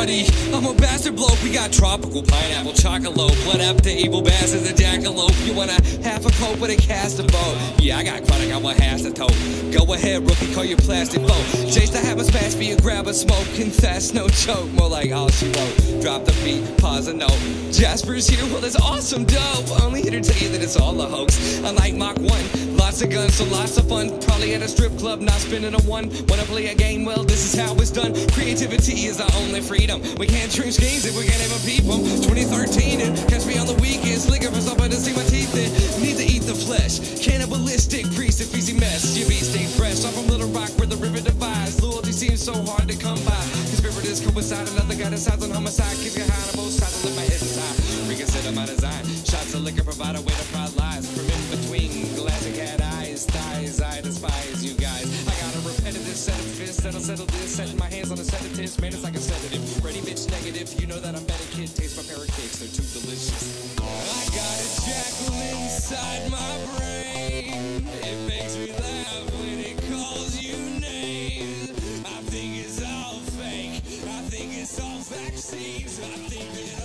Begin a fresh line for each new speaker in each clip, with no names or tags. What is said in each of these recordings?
naughty. I'm a bastard bloke. We got tropical pineapple, chocolate, blood up to evil bastards, a jackalope. You wanna half a coat with a cast of boat? Yeah, I got chronic, I want half the toe. Go ahead, rookie, call your plastic boat. Chase the a smash for you, grab a smoke, confess, no joke. More like all she wrote. Drop the beat, pause a note. Jasper's here, well, that's awesome, dope. Only here to tell you that it's all a hoax. Unlike Mach 1, lots of guns, so lots of fun. Probably at a strip club, not spending a one. Wanna play a game? Well, this is how it's done. Creativity is our only freedom. We can't dream schemes if we can't even peep 'em. 2013 and catch me on the weekends, looking for something to see my teeth in. Need to eat the flesh. Cannibalistic priest, if easy mess. You be stay fresh. I'm from Little Rock where the river divides. Loyalty seems so hard to come by. Conspirators coincide, another guy decides on homicide. Keep your high on both sides lift my head inside. Reconsider my design. Shots of liquor provide a way to that'll this. Setting my hands on the sedatives, man, it's like a sedative. Ready, bitch, negative. You know that I'm better, kid. Taste my cakes, they're too delicious. I got a jackal inside my brain. It makes me laugh when it calls you names. I think it's all fake. I think it's all vaccines. I think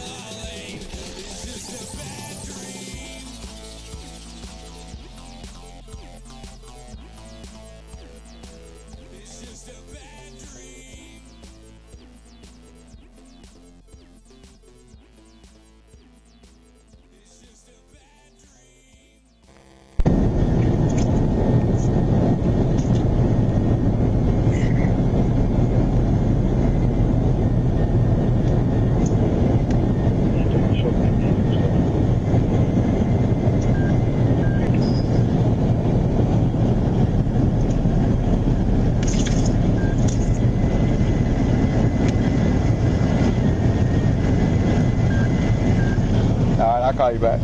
All
right, I'll call you back.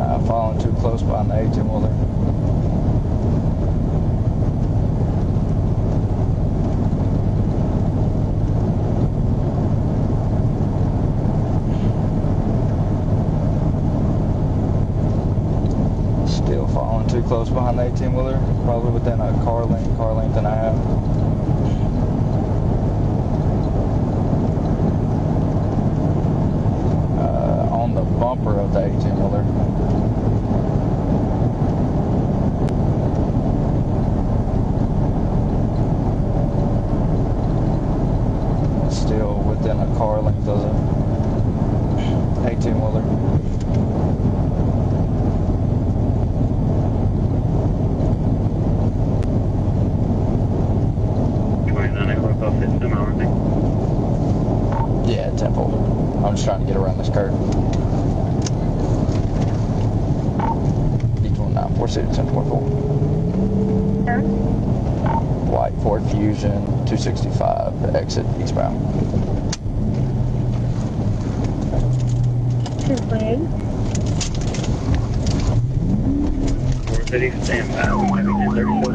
Uh, falling too close behind the 18 wheeler. Still falling too close behind the 18 wheeler. Probably within a car length, car length and a half. Uh, on the bumper of the 18 wheeler. Still within a car length of the 18 wheeler. Yeah, Temple. I'm just trying to get around this curve. Each one nine four six ten point four. White Ford Fusion 265 exit eastbound.
City standby. Everything 37.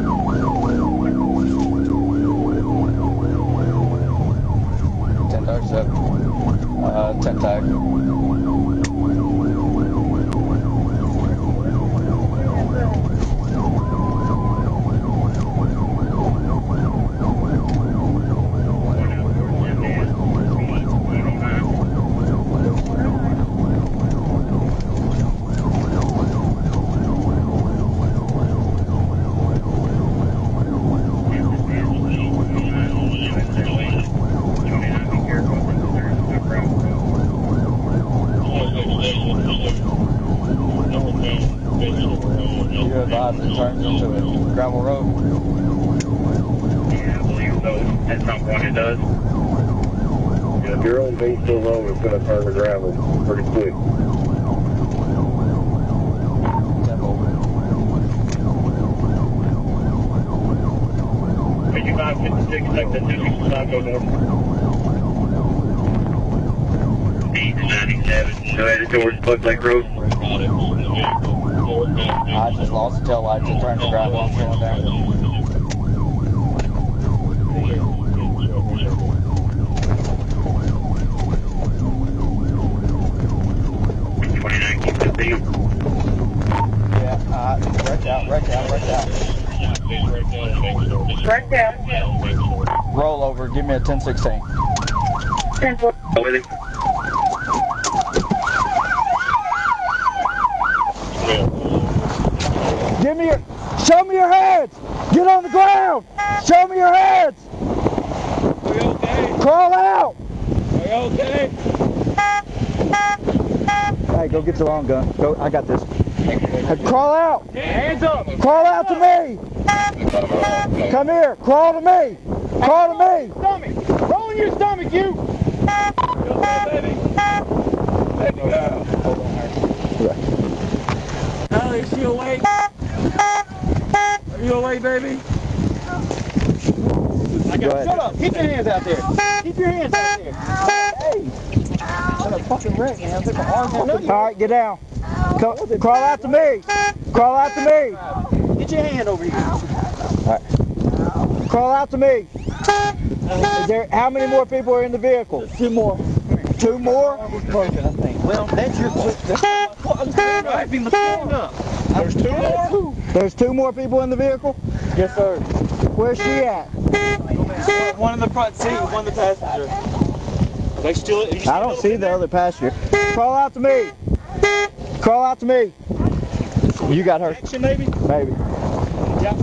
Ten thirty seven. Uh, ten tag. gravel road.
Yeah, I believe so. At some point it does.
If you're on base so long, it's going to turn to gravel pretty quick.
Five fifty-six, like the two Chicago north. Eight ninety-seven. So headed towards Buck Lake Road.
I just lost the tail lights and turned to grab one going down. Yeah, uh, right out, right out, right out.
Right down.
Roll over, give me a 1016.
10
-4. Me your, show me your hands! Get on the ground! Show me your hands!
We okay?
Crawl out!
Are you okay?
Hey, go get the long gun. Go, I got this. Crawl out!
Hands up!
Crawl out to me! Come here! Crawl to me! Crawl to me!
Stomach! Roll in your stomach, you! Is she awake? Are you awake, baby? I
Go
got
ahead.
Shut up! Keep your hands out there! Keep your hands out there! Hey! I'm a fucking wreck, man. I think my arms are
All right, get down. Come, crawl out to me. Crawl out to me.
Get your hand over here. All right.
Crawl out to me. Is there, how many more people are in the vehicle?
Two more.
Two more?
Broken, I think. Well, that's your. That's right. Be stand up. There's two more.
There's two more people in the vehicle?
Yes, sir.
Where's she at?
One in the front seat, one in the passenger. They still. you
I don't see the other passenger. Crawl out to me. Crawl out to me. You got her.
Action, maybe.
Maybe.
Yeah.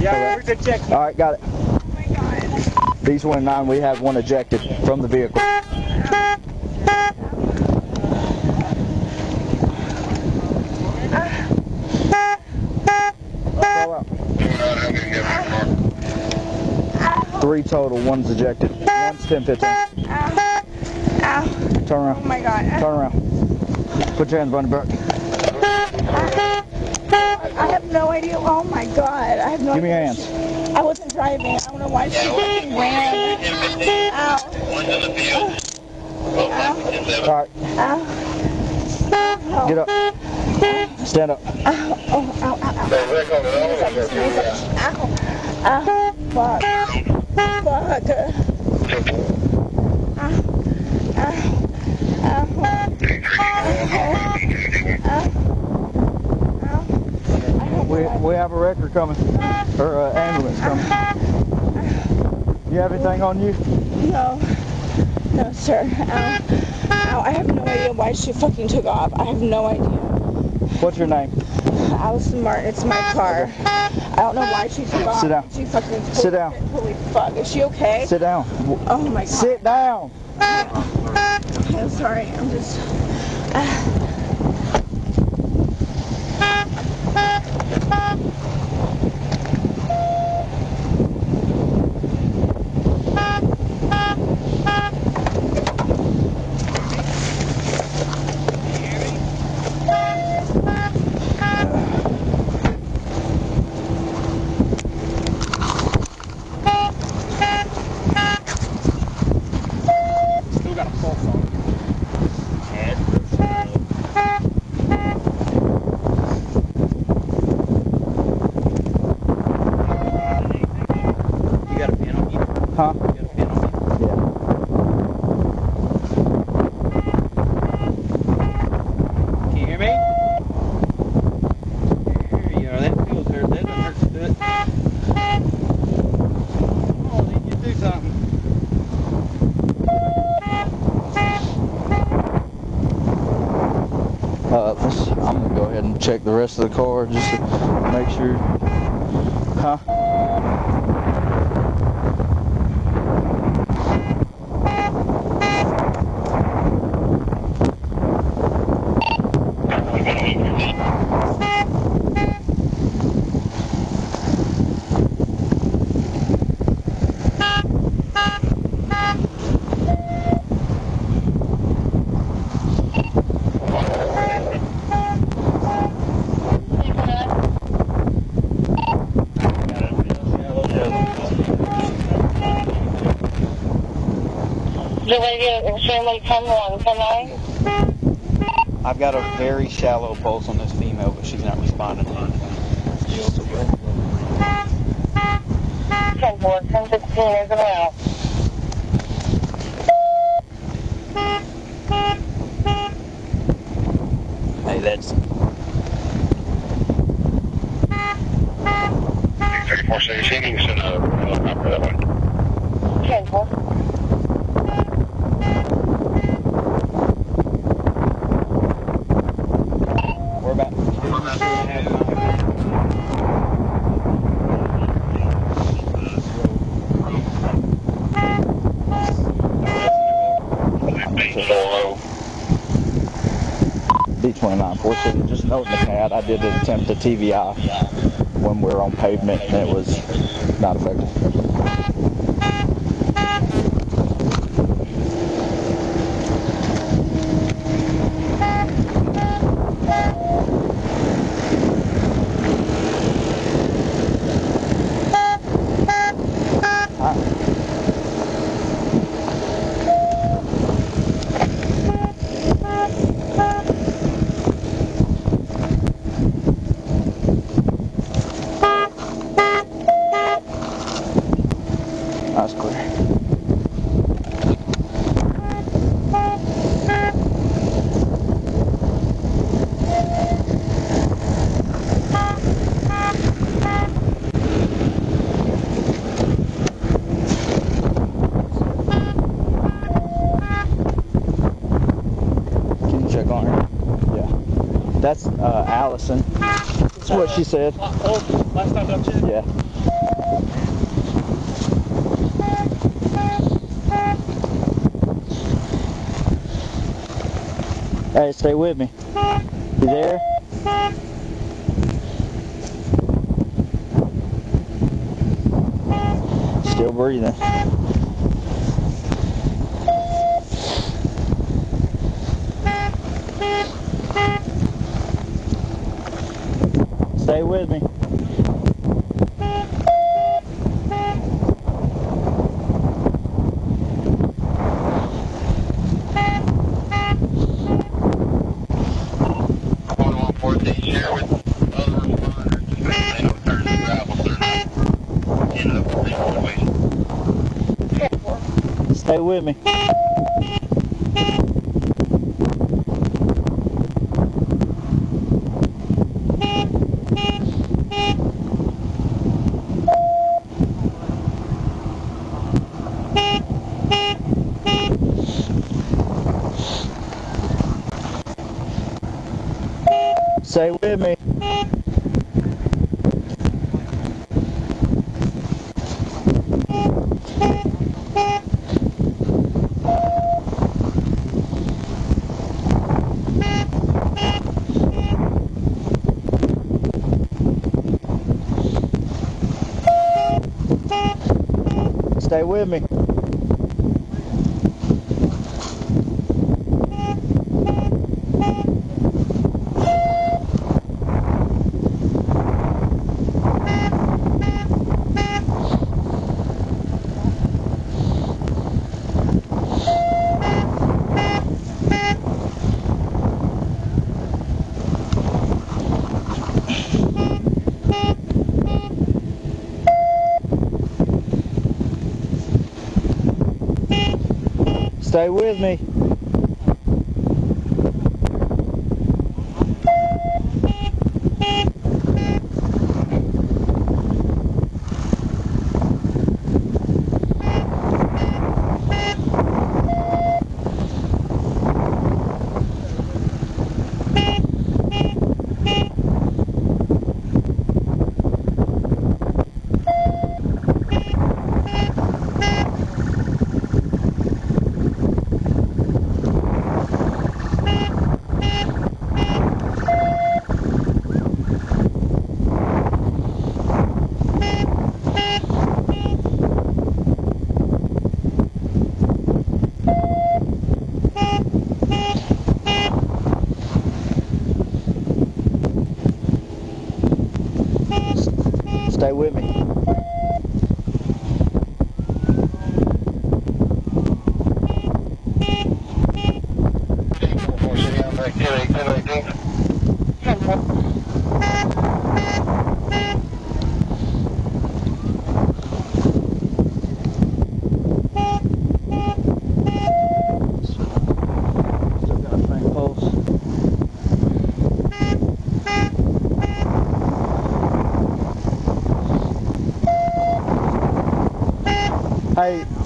Yeah. Where's the check?
All right, got it. These one nine, we have one ejected from the vehicle. Crawl out. Three total, one's ejected. One's 10 15.
Ow. Ow.
Turn
Oh
around.
my god.
Turn around. Put your hands behind your back.
I have no idea. Oh my god. I have no
Give me your
idea.
hands.
I wasn't driving. I don't know why she fucking ran. Ow. Ow.
All right,
Ow. Ow.
get up. Stand up.
Ow. Oh, ow, ow, ow. Ow. Ow. Fuck. Fuck.
We, we have a wrecker coming, or uh, ambulance coming. You have anything on you?
No. No, sir. Ow. Ow. I have no idea why she fucking took off. I have no idea.
What's your name?
Allison Martin, it's my car. I don't know why she took off.
Sit down.
She fucking
Sit down.
Holy fuck. Is she okay?
Sit down.
Oh my god.
Sit down.
I'm sorry. I'm just.
Still got a pulse on. You got a pin on you?
Huh?
You got a pin on you?
Yeah.
Can you hear me? There you are. That feels hurt. That doesn't hurt to do it. Oh, did you do something?
Uh, let's, I'm gonna go ahead and check the rest of the car just to make sure. Huh?
The radio extremely 10-1, 10-9.
I've got a very shallow pulse on this female, but she's not responding.
10-4, 10-16 is around.
Hey, that's
3417, you can send a helicopter that way.
10-4.
we're about two and a half miles. D29 Four City, just noting the CAD. I did attempt the TVI when we were on pavement and it was not effective. That's clear. Can you check on her? Yeah. That's uh, Allison. That's what she said.
Oh, last time up shit?
Yeah. Hey, stay with me. You there? Still breathing. Stay with me.
One one fourteen, share with other responders, just make they know turn the gravel, they're not in the situation.
Stay with me. Stay with me. Stay with me. Stay with me.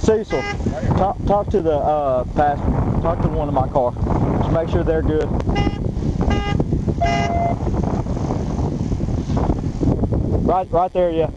Cecil, talk, talk to the uh, passenger. Talk to one of my car. Just make sure they're good. Right, right there, yeah.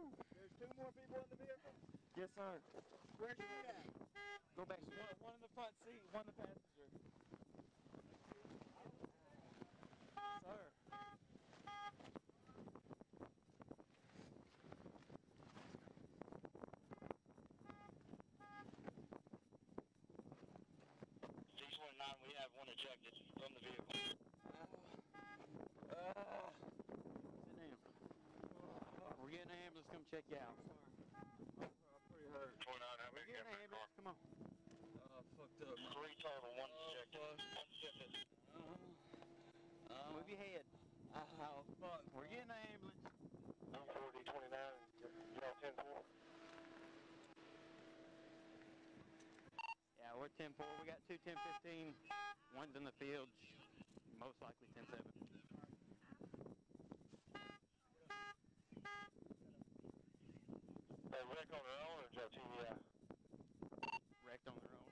There's two more people in the vehicle?
Yes, sir.
Where's she at?
Go back.
One, one in the front seat, one in the passenger.
Sir.
D29, we have one ejected from the vehicle.
Uh, sit down. We're getting an ambulance, come check you out.
Pretty hurt. 29, how many
getting an
got in the car?
ambulance, come on.
Three total, one ejected. One ejected.
Move your head. Oh, fuck. We're getting an ambulance.
140, 29, y'all 10 4.
Yeah, we're 10 4. We got two 10 15. One's in the field. Most likely 10 7.
Hey, wreck on their own or just TVI?
Wrecked on their own.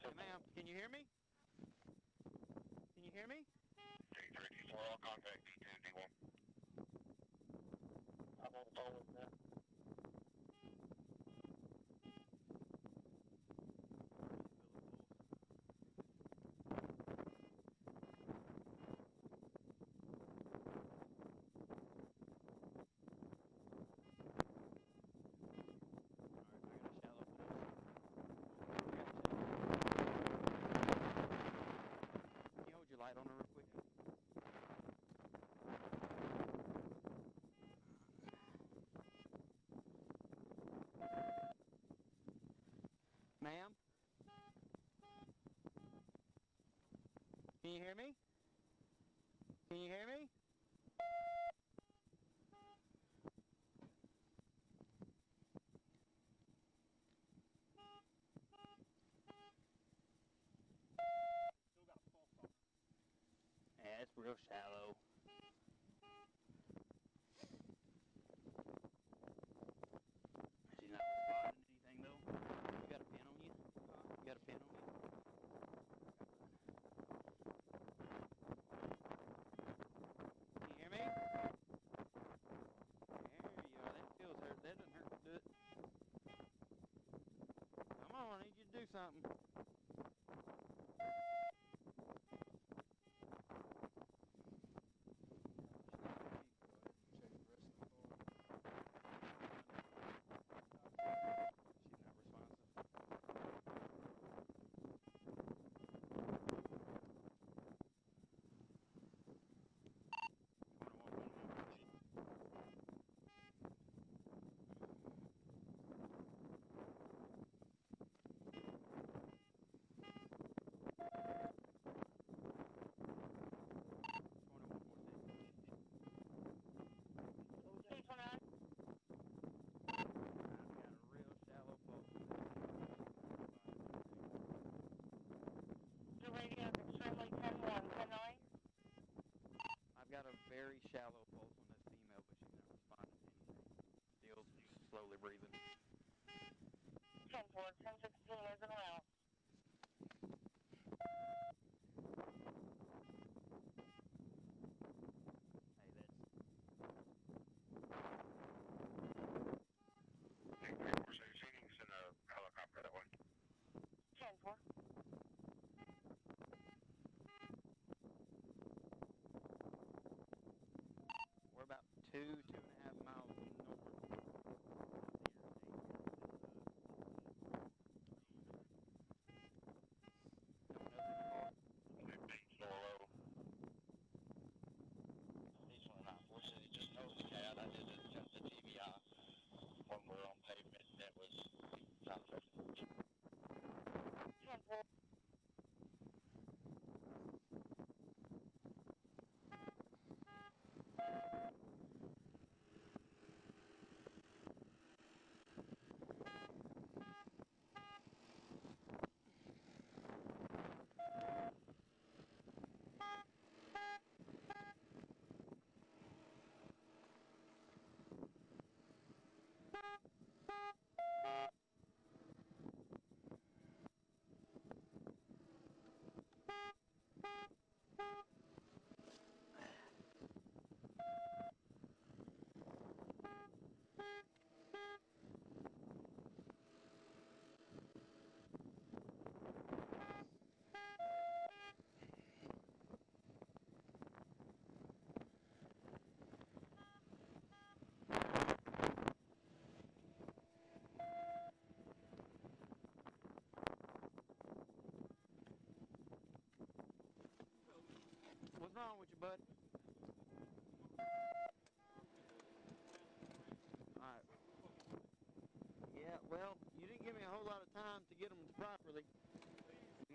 Hey, ma'am, can you hear me? Can you hear me?
D3, D4, all contact D2, D1. I'm on the phone with them.
Can you hold your light on her real quick? Ma'am? Can you hear me? Can you hear me? Yeah, it's real shallow. She's not responding to anything though. You got a pin on you? You got a pin on you? Can you hear me? There you are. That feels hurt. That doesn't hurt to do it. Come on, I need you to do something. two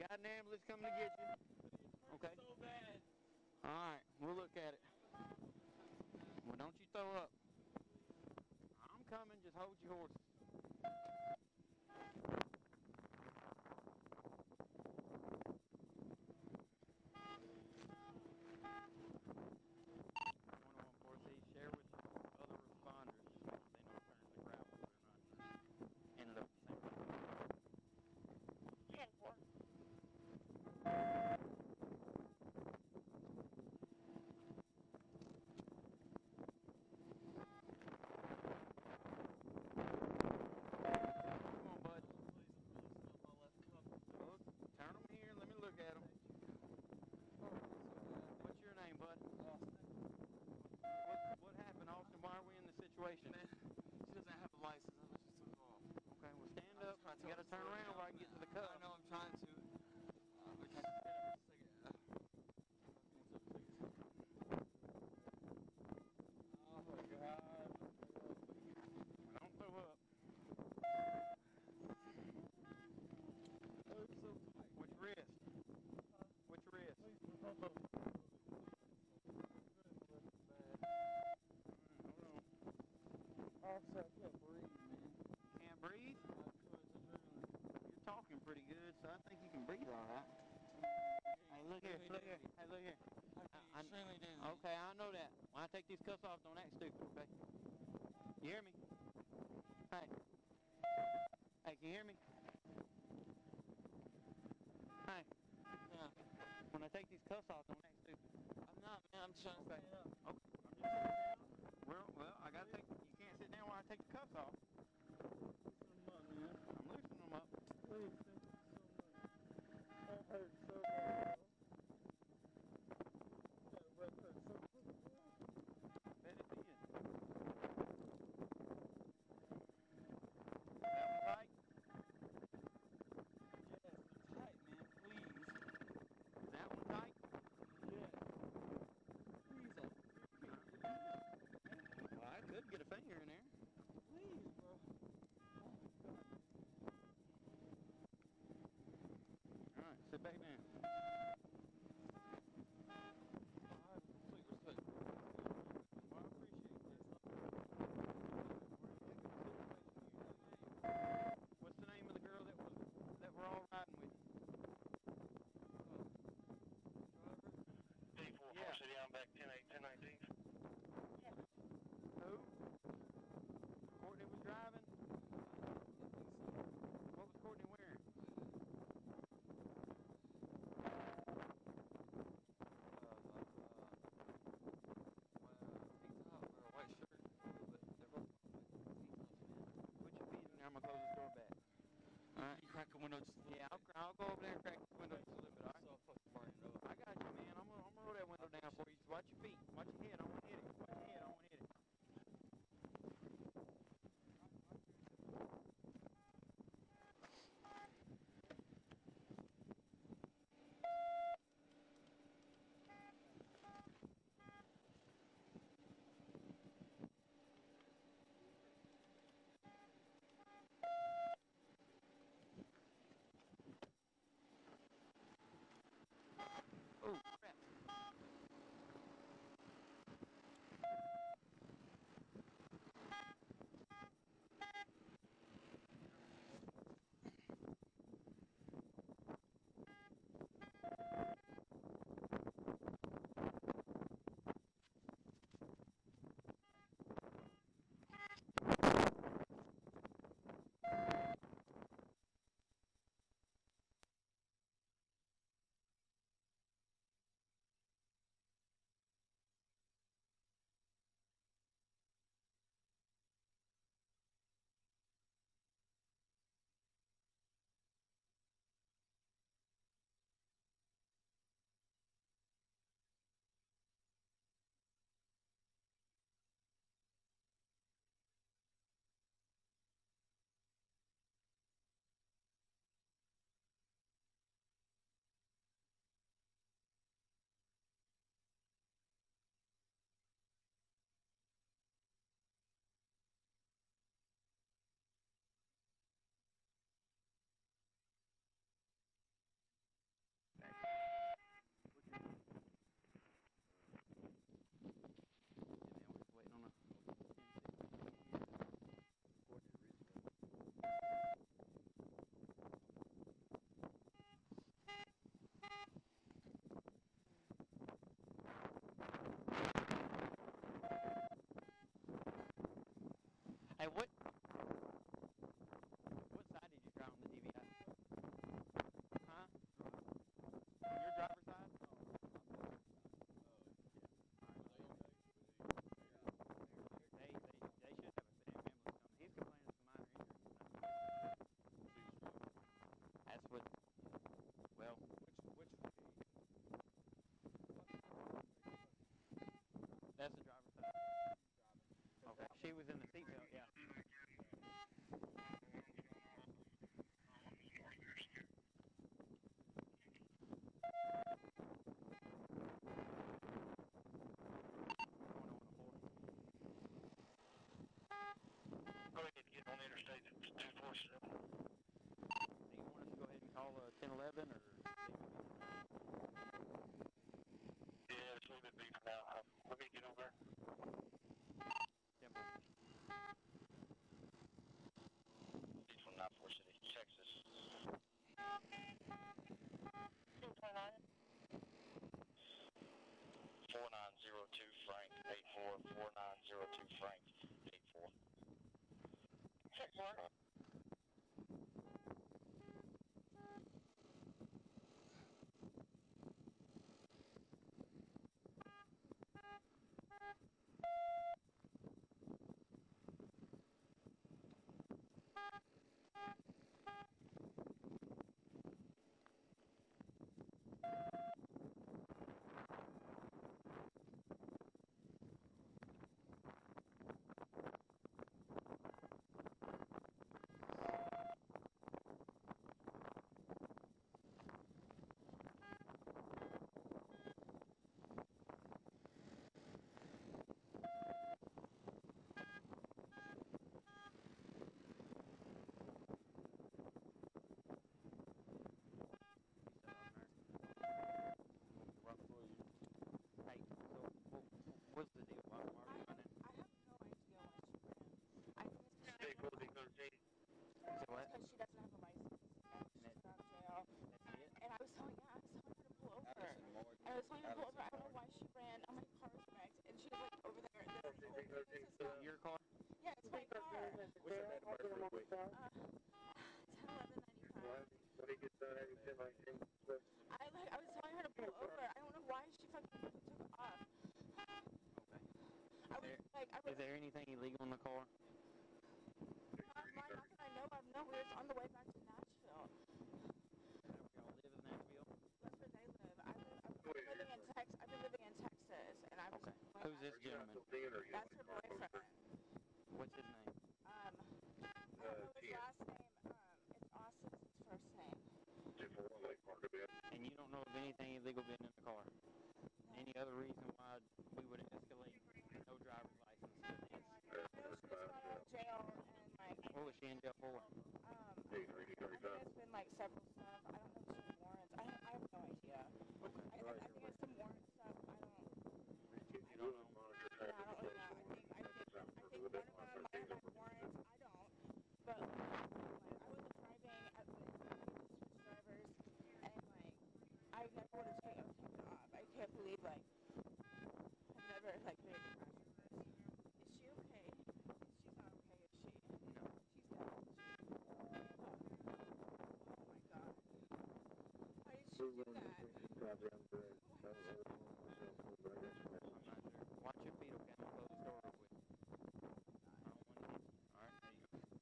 got an ambulance coming to get you. Okay.
So bad.
All right. turn around.
breathe
on that. Hey, look here, look here, hey, look here.
I,
okay, I know that. When I take these cuffs off, don't act stupid, okay? You hear me? Hey. Hey, can you hear me? Hey.
Yeah.
When I take these cuffs off, Hey, what? What side did you try on the TVI? Huh? Your driver's side? They, they, they should have a sedan ambulance come. He's complaining of some minor injuries. That's what. Well,
Which which
that's the driver's side. Okay. She was in the seatbelt. Yeah. Going on the floor.
Probably need to get on the interstate at 247.
Do you want us to go ahead and call uh, 1011 or?
Yeah, it's a little bit beat for now. Uh, let me get over there.
Temple.
He's from 94 City, Texas.
229.
4902 Frank, 84. 4902 Frank, 84.
Check mark.
Hey, so what, what's the deal? Why, why are we running?
I have no idea why she ran. I think it's because
State 4013.
Say what?
because she doesn't have a license and she's out of jail.
That's it?
And I was telling, yeah, I was telling her to pull over. And I was telling her to pull over. I don't know why she ran. Oh, my car's wrecked. And she was like over there. And then, oh, this is not-
Your car?
yeah, it's my car.
What's that number real quick?
Uh, 10, 11, 95.
When he gets done, every 10 like 10.
I like. I was telling her to pull over. I don't know why she fucking took off.
Okay.
I was
There-
like, I
Is there anything illegal in the car?
I know of. No, we were on the way back to Nashville.
Y'all live in Nashville?
That's where they live. I live, I've been living in Texas. I've been living in Texas, and I was.
Okay. Who's this gentleman?
That's her boyfriend.
What's his name?
Um, I don't know his last name. Um, it's Austin's his first name.
241 Lake Park, a bit.
And you don't know of anything illegal being in the car? Any other reason why we would escalate no driver's license to this?
No, just got out of jail, and like,
What was she in jail for?
um, I think it's been like several stuff. I don't know if she has warrants. I, I have no idea. I, I, I think it's some warrant stuff. I don't.
You don't know?
Yeah, I don't really know. I think I think I think one of them might have had warrants. I don't. But like, I was driving at like we just switched drivers, and like I never would have taken, taken off. I can't believe like I've never like made this. Is she okay? She's not okay, is she?
No.
She's dead. Oh. Uh, oh my god. Why did she do that?
I'm not sure. Watch your feet, okay? I'm gonna close the door real quick. I don't want to hit you.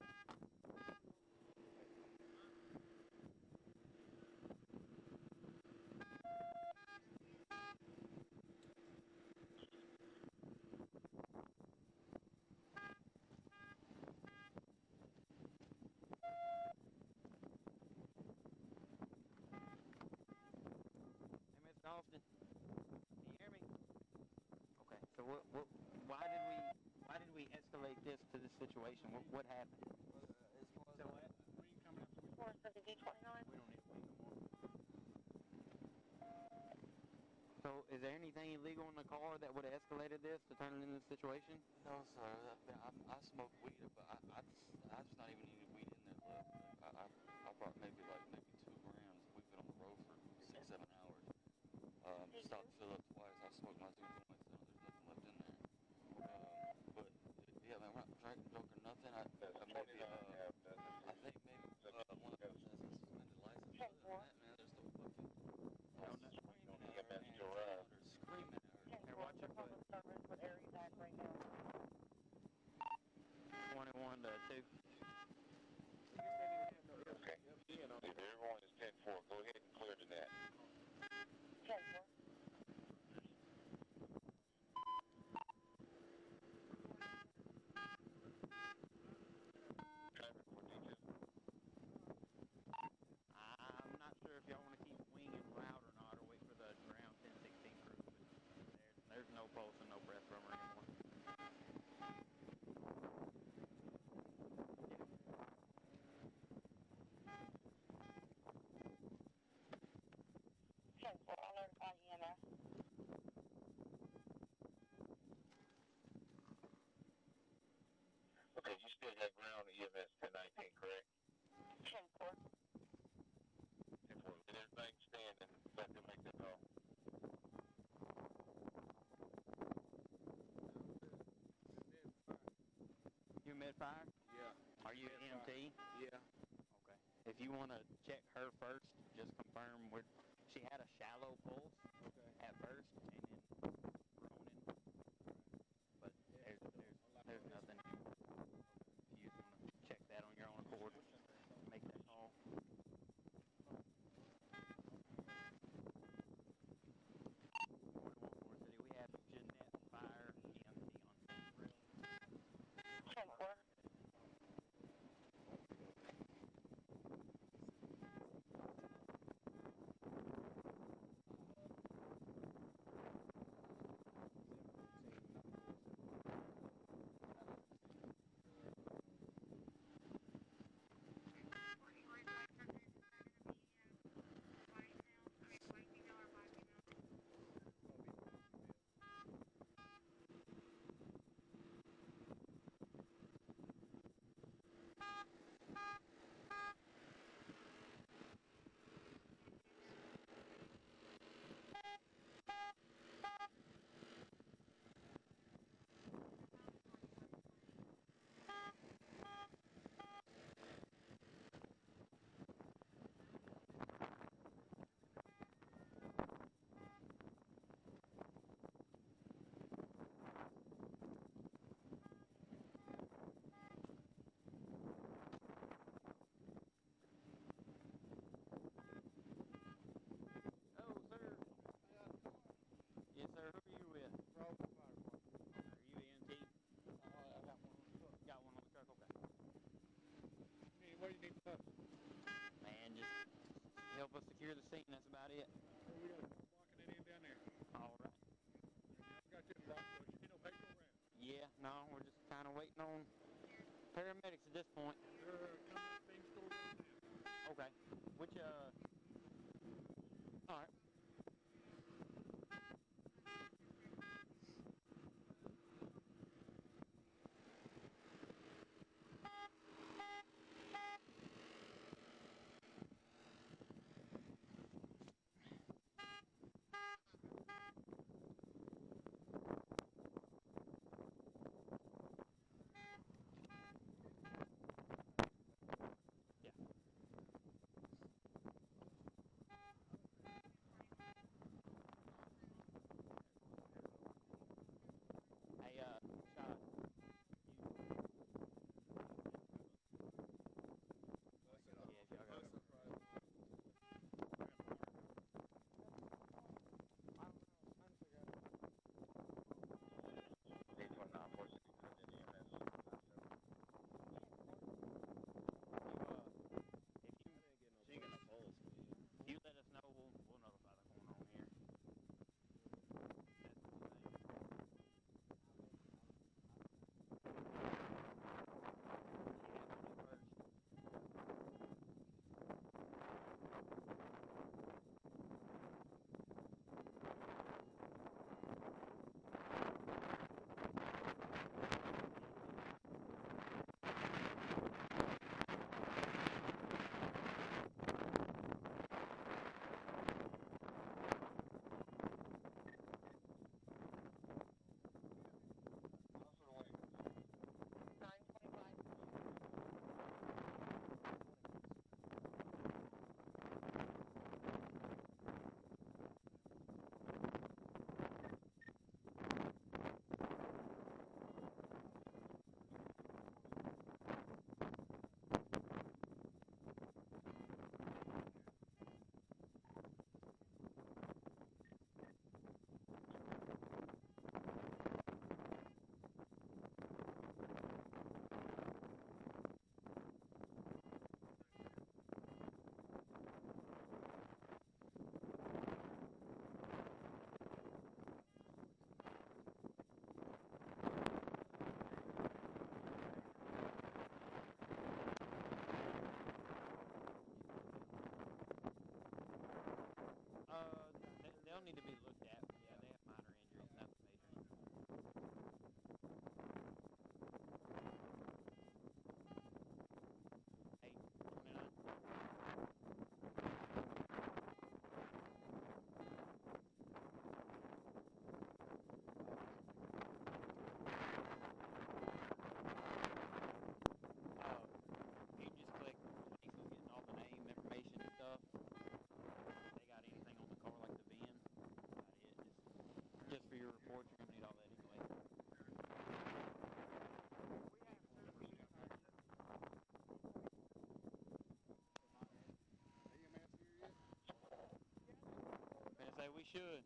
Alright, there you go. Hey, Mr. Austin. Can you hear me? Okay. So what, what, why did we, why did we escalate this to this situation? What, what happened? So what?
430
We don't need to no more. So is there anything illegal in the car that would have escalated this to turn it into this situation?
No, sir. I, I, I smoke weed, but I, I, I just not even any weed in there left. Uh, I, I, I brought maybe like Honda uh, 2. said you still got ground EMS 1019, correct? Ten four. Ten four. 10 everything stand and let them make the call. You're mid
fire?
Yeah.
Are you EMT?
Yeah.
Okay. If you want to help us secure the scene. That's about it.
We locking it in down there.
All right.
Got you. You no
Yeah, no, we're just kind of waiting on paramedics at this point.
They're.
Okay. Which, uh... we should.